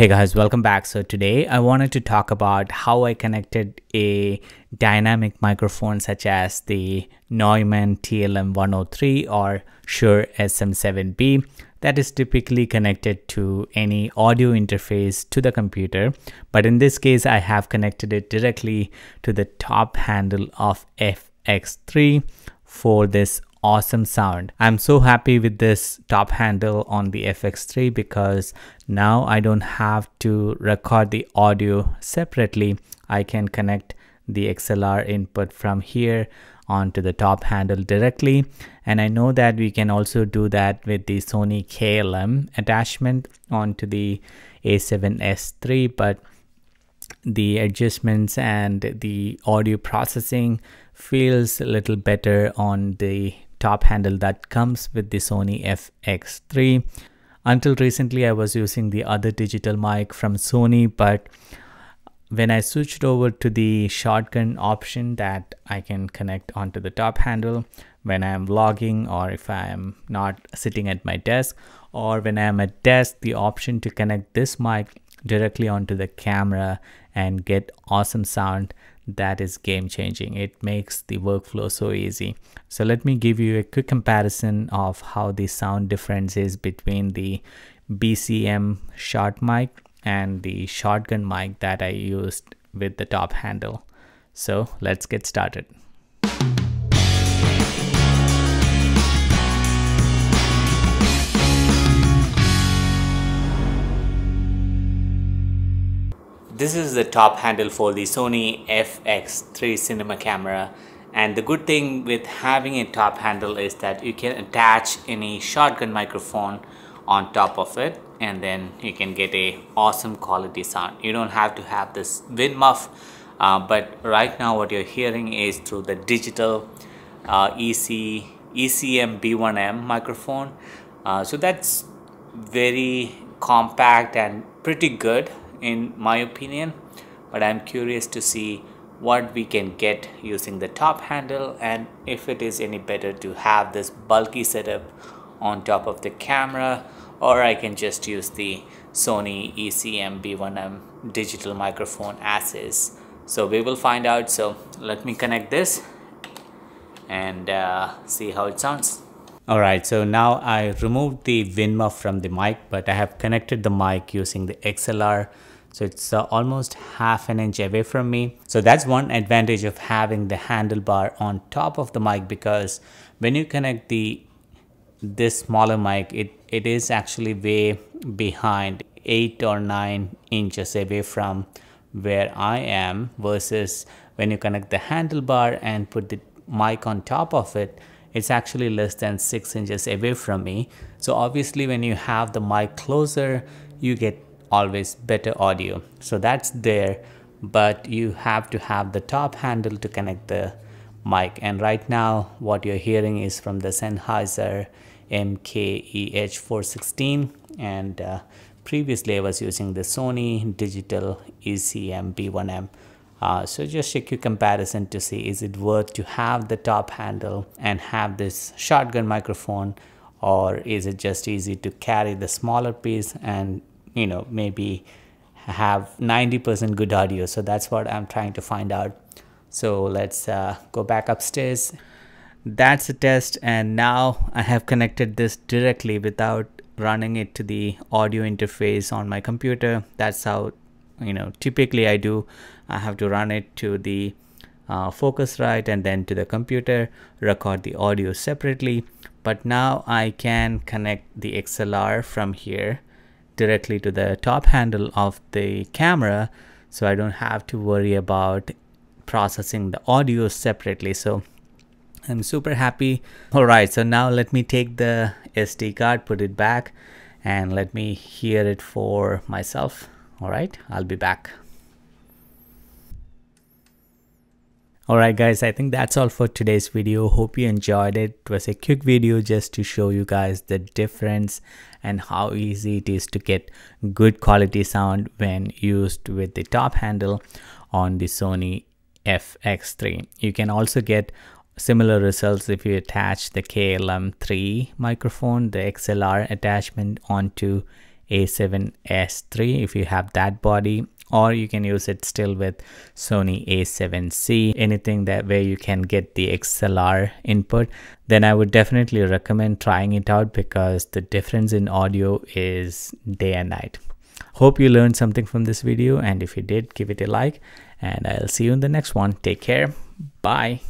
Hey guys, welcome back. So today I wanted to talk about how I connected a dynamic microphone such as the Neumann TLM103 or Shure SM7B that is typically connected to any audio interface to the computer. But in this case, I have connected it directly to the top handle of FX3 for this awesome sound. I'm so happy with this top handle on the FX3 because now I don't have to record the audio separately. I can connect the XLR input from here onto the top handle directly and I know that we can also do that with the Sony KLM attachment onto the A7S3 but the adjustments and the audio processing feels a little better on the top handle that comes with the Sony FX3. Until recently, I was using the other digital mic from Sony, but when I switched over to the shotgun option that I can connect onto the top handle when I am vlogging or if I am not sitting at my desk or when I am at desk, the option to connect this mic directly onto the camera and get awesome sound that is game changing. It makes the workflow so easy. So let me give you a quick comparison of how the sound difference is between the ECM short mic and the shotgun mic that i used with the top handle. So let's get started This is the top handle for the Sony FX3 cinema camera. And the good thing with having a top handle is that you can attach any shotgun microphone on top of it and then you can get a awesome quality sound. You don't have to have this wind muff uh, but right now what you're hearing is through the digital uh, EC ECM B1M microphone. Uh, so that's very compact and pretty good in my opinion but I'm curious to see what we can get using the top handle and if it is any better to have this bulky setup on top of the camera or I can just use the Sony ECM B1M digital microphone as is. So we will find out. So let me connect this and uh, see how it sounds Alright, so now I removed the wind muff from the mic, but I have connected the mic using the XLR so it's uh, almost half an inch away from me. So that's one advantage of having the handlebar on top of the mic because when you connect the this smaller mic it it is actually way behind eight or nine inches away from where I am versus when you connect the handlebar and put the mic on top of it it's actually less than six inches away from me. So obviously when you have the mic closer you get always better audio. So that's there but you have to have the top handle to connect the mic. And right now what you're hearing is from the Sennheiser MKE-H416 and uh, previously I was using the Sony digital ECM B1M uh, so just check your comparison to see is it worth to have the top handle and have this shotgun microphone or is it just easy to carry the smaller piece and you know maybe have 90% good audio? So that's what i'm trying to find out. So let's uh, go back upstairs. That's a test and now i have connected this directly without running it to the audio interface on my computer. That's how you know typically i do i have to run it to the uh, focusrite and then to the computer record the audio separately. But now i can connect the xlr from here directly to the top handle of the camera so I don't have to worry about processing the audio separately. So I'm super happy. Alright so now let me take the SD card put it back and let me hear it for myself alright I'll be back Alright guys, I think that's all for today's video. Hope you enjoyed it. It was a quick video just to show you guys the difference and how easy it is to get good quality sound when used with the top handle on the Sony FX3. You can also get similar results if you attach the KLM3 microphone, the XLR attachment onto a7S3 if you have that body or you can use it still with Sony a7C anything that where you can get the XLR input then I would definitely recommend trying it out because the difference in audio is day and night. Hope you learned something from this video and if you did give it a like and I'll see you in the next one. Take care. Bye